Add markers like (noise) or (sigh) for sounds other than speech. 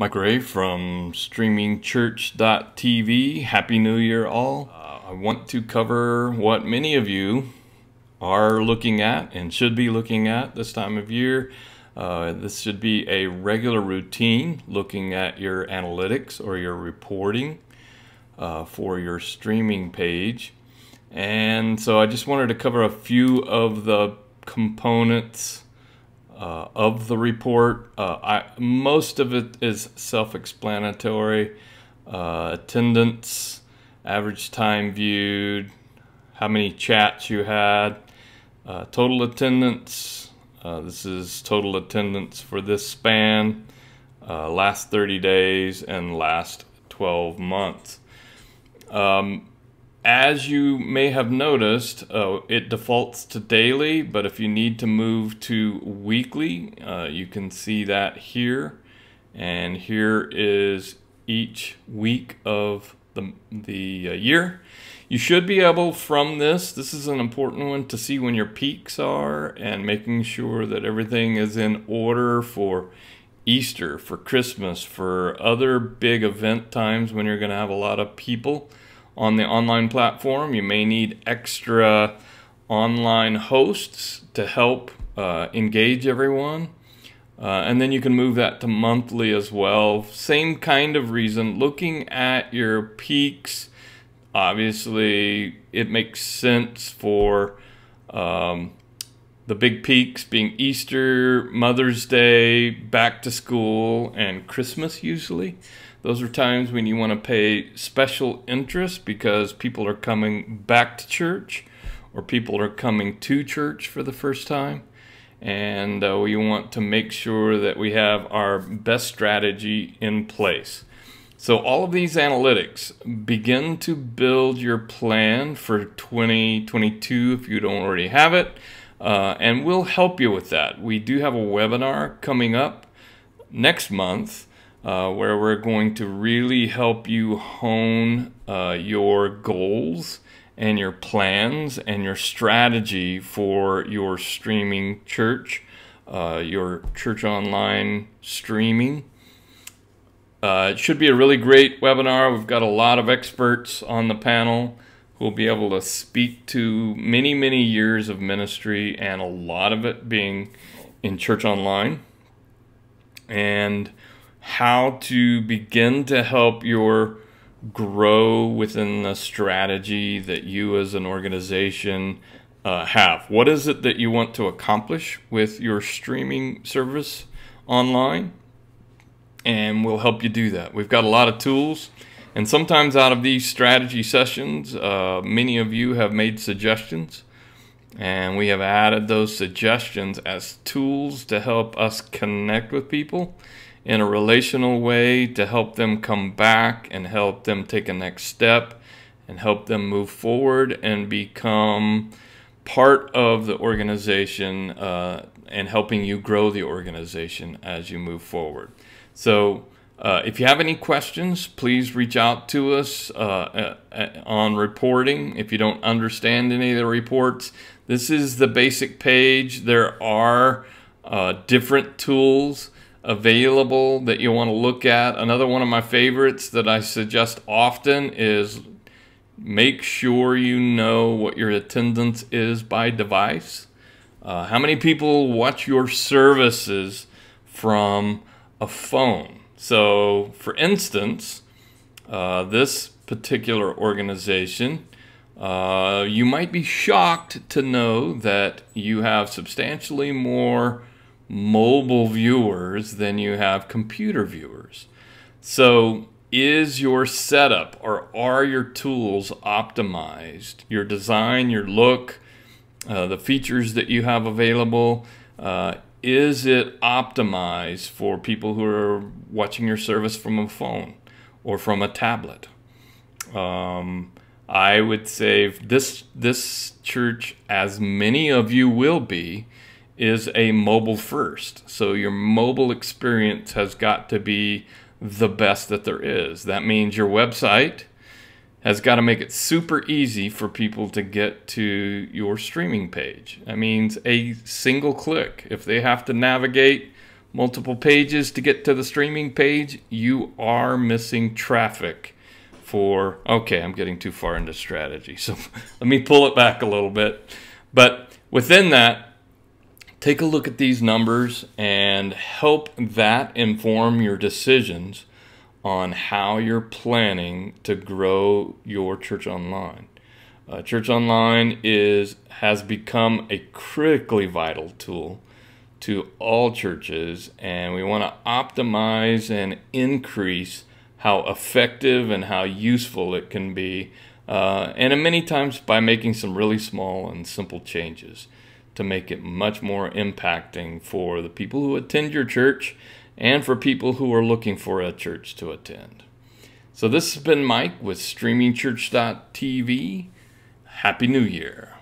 Mike Ray from streamingchurch.tv. Happy New Year, all. Uh, I want to cover what many of you are looking at and should be looking at this time of year. Uh, this should be a regular routine looking at your analytics or your reporting uh, for your streaming page. And so I just wanted to cover a few of the components uh, of the report. Uh, I, most of it is self-explanatory. Uh, attendance, average time viewed, how many chats you had, uh, total attendance. Uh, this is total attendance for this span, uh, last 30 days and last 12 months. Um, as you may have noticed, uh, it defaults to daily, but if you need to move to weekly, uh, you can see that here. And here is each week of the, the uh, year. You should be able from this, this is an important one, to see when your peaks are and making sure that everything is in order for Easter, for Christmas, for other big event times when you're going to have a lot of people on the online platform. You may need extra online hosts to help uh, engage everyone. Uh, and then you can move that to monthly as well. Same kind of reason. Looking at your peaks, obviously, it makes sense for um, the big peaks being Easter, Mother's Day, back to school, and Christmas usually. Those are times when you want to pay special interest because people are coming back to church or people are coming to church for the first time. And uh, we want to make sure that we have our best strategy in place. So, all of these analytics begin to build your plan for 2022 if you don't already have it. Uh, and we'll help you with that. We do have a webinar coming up next month uh, where we're going to really help you hone uh, your goals and your plans and your strategy for your streaming church, uh, your church online streaming. Uh, it should be a really great webinar. We've got a lot of experts on the panel will be able to speak to many, many years of ministry and a lot of it being in church online. And how to begin to help your grow within the strategy that you as an organization uh, have. What is it that you want to accomplish with your streaming service online? And we'll help you do that. We've got a lot of tools. And sometimes out of these strategy sessions, uh, many of you have made suggestions. And we have added those suggestions as tools to help us connect with people in a relational way to help them come back and help them take a next step and help them move forward and become part of the organization uh, and helping you grow the organization as you move forward. So, uh, if you have any questions, please reach out to us uh, uh on reporting. If you don't understand any of the reports, this is the basic page. There are uh, different tools available that you want to look at. Another one of my favorites that I suggest often is make sure you know what your attendance is by device. Uh, how many people watch your services from a phone? So, for instance, uh, this particular organization, uh, you might be shocked to know that you have substantially more mobile viewers than you have computer viewers. So, is your setup or are your tools optimized? Your design, your look, uh, the features that you have available, uh, is it optimized for people who are watching your service from a phone or from a tablet? Um, I would say this this church, as many of you will be, is a mobile first. So your mobile experience has got to be the best that there is. That means your website has got to make it super easy for people to get to your streaming page. That means a single click. If they have to navigate multiple pages to get to the streaming page, you are missing traffic for okay, I'm getting too far into strategy. So (laughs) let me pull it back a little bit. But within that, take a look at these numbers and help that inform your decisions on how you're planning to grow your church online. Uh, church online is has become a critically vital tool to all churches, and we want to optimize and increase how effective and how useful it can be, uh, and many times by making some really small and simple changes to make it much more impacting for the people who attend your church and for people who are looking for a church to attend. So, this has been Mike with StreamingChurch.tv. Happy New Year.